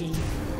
Dominating.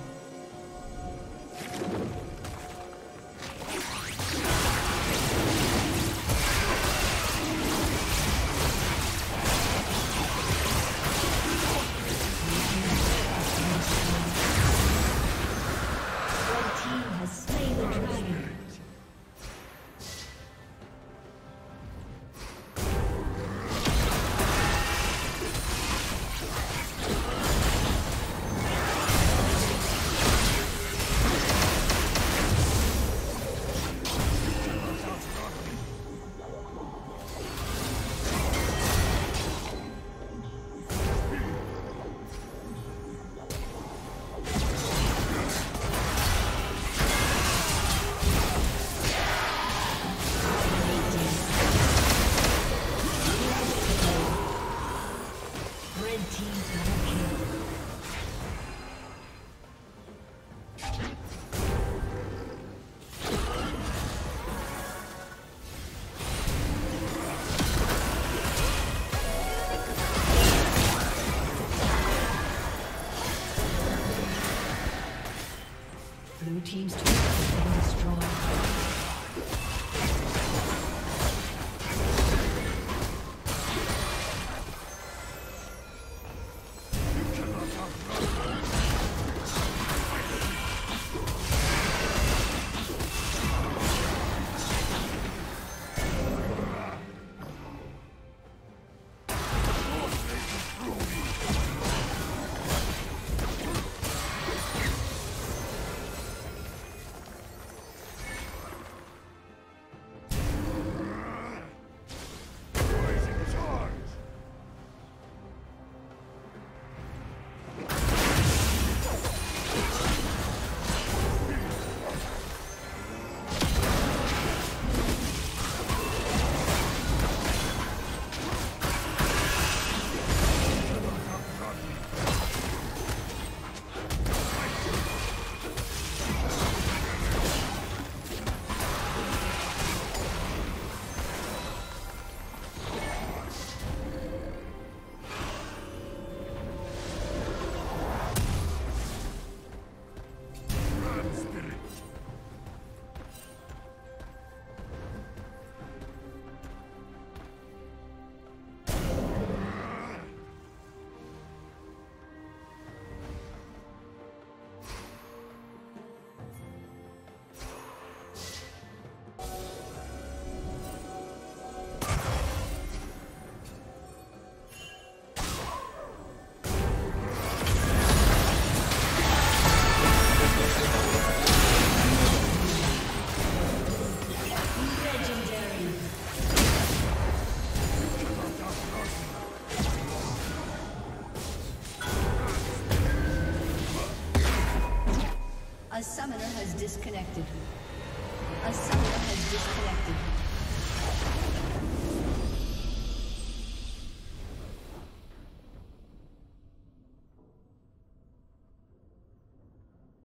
Team's turret A